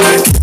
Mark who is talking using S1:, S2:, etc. S1: Bye.